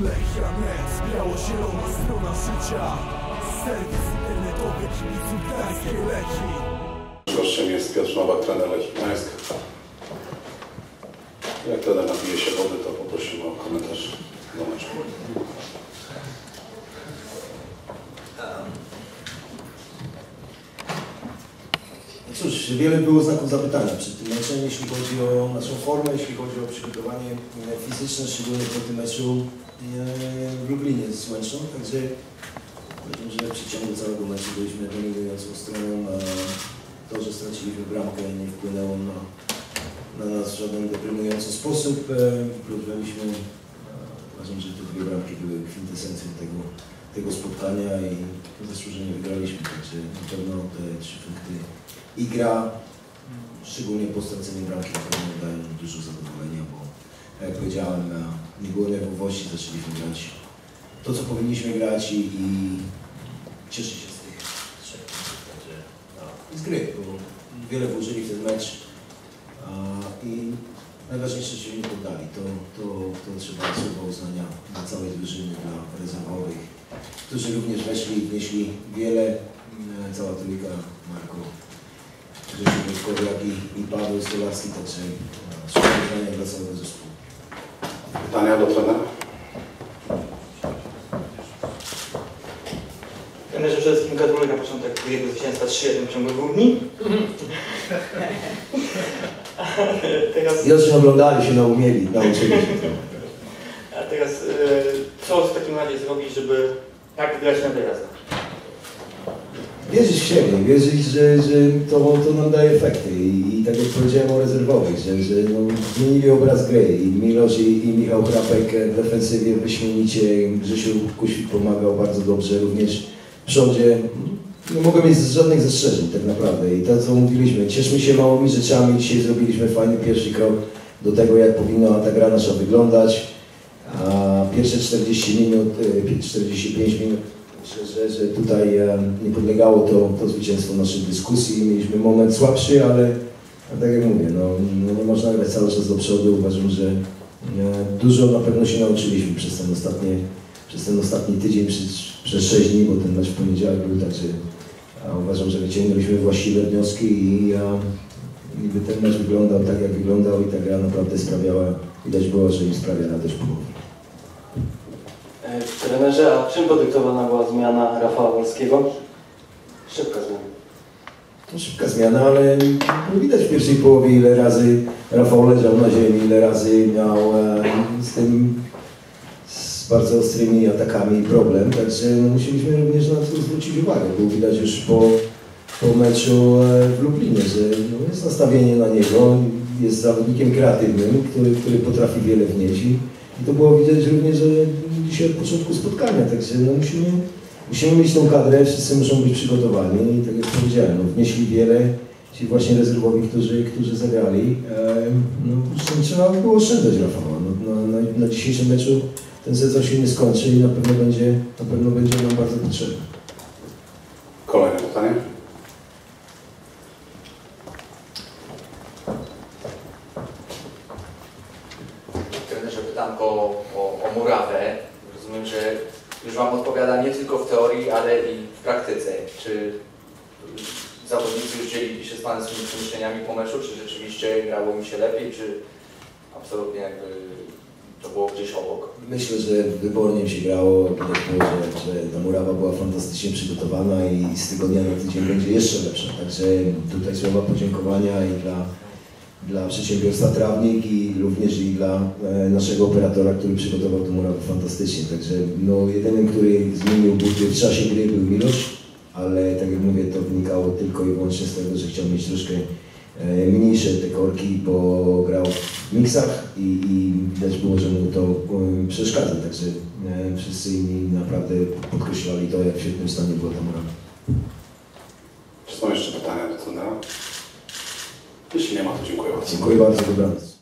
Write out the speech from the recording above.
Lechianet, biało-zielona strona życia Serwis internetowy kibiców Gdańskiej Lechii Gościem jest Piotr Nowak, trener Lechii Gdańsk. Jak trener napije się wody, to poprosimy o komentarz do meczu. Cóż, wiele było znaków zapytania przed tym meczem, jeśli chodzi o naszą formę, jeśli chodzi o przygotowanie e, fizyczne, szczególnie po tym meczu e, w Lublinie z Łęczą, także powiem, że w przeciągu całego meczu byliśmy dominującą stroną, a to, że straciliśmy bramkę nie wpłynęło na, na nas w żaden deprymujący sposób, e, plus uważam, że te dwie bramki były kwintesencją tego, tego spotkania i zasłużenie wygraliśmy, także na pewno te trzy punkty i gra, szczególnie po straceniu bramki, na pewno nam dużo zadowolenia, bo jak powiedziałem, nie było nerwowości, zaczęliśmy grać to, co powinniśmy grać i, i cieszę się z tych trzech także no, z gry, bo wiele włożyli w ten mecz a, i najważniejsze, że się nie poddali. To, to, to trzeba słowa uznania dla całej drużyny, dla rezerwowych, którzy również weszli, wnieśli wiele, mm, cała trójka, Marko, Grzesiu Wojtkowiak i, i Paweł Stolarski, także uznania dla całego zespołu. Pytania do trenera? Trenerze, przede wszystkim gratuluję na początek drugiego zwycięstwa 3-1 w ciągu dwóch dni. teraz, Widocznie oglądali się, naumieli, nauczyli się. a teraz e, co w takim razie zrobić, żeby grać na wyjazdach? Wierzyć w siebie, wierzyć, że, że to, to nam daje efekty I, i tak jak powiedziałem o rezerwowych, że, że no, zmienili obraz gry i Milosz i, i Michał Krapek w defensywie wyśmienicie, Grzesiu Kuświk pomagał bardzo dobrze, również w przodzie. Nie mogę mieć żadnych zastrzeżeń tak naprawdę i to co mówiliśmy, cieszmy się małymi rzeczami, dzisiaj zrobiliśmy fajny pierwszy krok do tego jak powinna ta gra nasza wyglądać. A pierwsze 40 minut, e, 45 minut Myślę, że, że tutaj e, nie podlegało to, to zwycięstwo naszej dyskusji. Mieliśmy moment słabszy, ale tak jak mówię, no, no nie można grać cały czas do przodu. Uważam, że e, dużo na pewno się nauczyliśmy przez ten ostatni, przez ten ostatni tydzień, przez, przez 6 dni, bo ten w poniedziałek był, także uważam, że wyciągnęliśmy właściwe wnioski i a, gdyby ten mecz wyglądał tak, jak wyglądał i ta gra naprawdę sprawiała, widać było, że im sprawia radość połowę. Trenerze, a czym podyktowana była zmiana Rafała Wolskiego? Szybka zmiana. To szybka zmiana, ale widać w pierwszej połowie ile razy Rafał leżał na ziemi, ile razy miał e, z tym z bardzo ostrymi atakami problem, także no, musieliśmy również na to zwrócić uwagę, bo widać już po, po meczu e, w Lublinie, że no, jest nastawienie na niego, jest zawodnikiem kreatywnym, który, który potrafi wiele wnieść i, to było widać również dzisiaj od początku spotkania, także no, musimy Musimy mieć tą kadrę, wszyscy muszą być przygotowani i tak jak powiedziałem, no, wnieśli wiele ci właśnie rezerwowi, którzy, którzy zagrali. No, trzeba było oszczędzać Rafała. No, na, na, na dzisiejszym meczu ten sezon się nie skończy i na pewno będzie, na pewno będzie nam bardzo potrzebny. Kolejne pytanie? O, o murawę. Rozumiem, że już Wam odpowiada nie tylko w teorii, ale i w praktyce. Czy zawodnicy już dzielili się z Panem swoimi przemyśleniami po meczu, czy rzeczywiście grało im się lepiej, czy absolutnie jakby to było gdzieś obok? Myślę, że wybornie się grało, że, że ta murawa była fantastycznie przygotowana i z tygodnia na tydzień będzie jeszcze lepsza. Także tutaj słowa podziękowania i dla dla przedsiębiorstwa Trawnik i również i dla e, naszego operatora, który przygotował tę murawę fantastycznie. Także no, jedynym, który zmienił buty w czasie gry był Milosz, ale tak jak mówię, to wynikało tylko i wyłącznie z tego, że chciał mieć troszkę e, mniejsze te korki, bo grał w miksach i, i widać było, że mu to e, przeszkadza. Także wszyscy inni naprawdę podkreślali to, jak w świetnym stanie była ta murawa. Czy są jeszcze pytania do trenera? Jeśli nie ma, to dziękuję bardzo. Dziękuję bardzo.